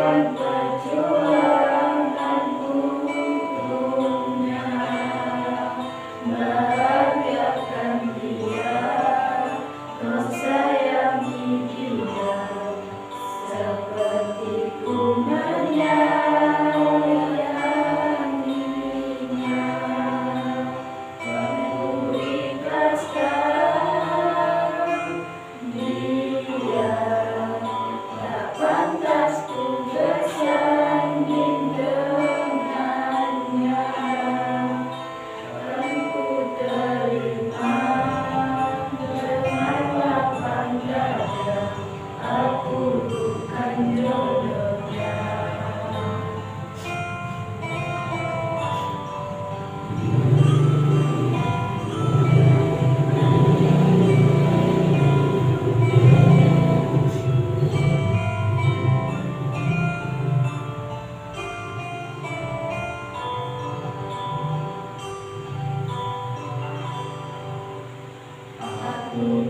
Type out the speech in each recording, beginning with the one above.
and Amen.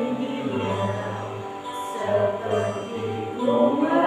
Oh. way.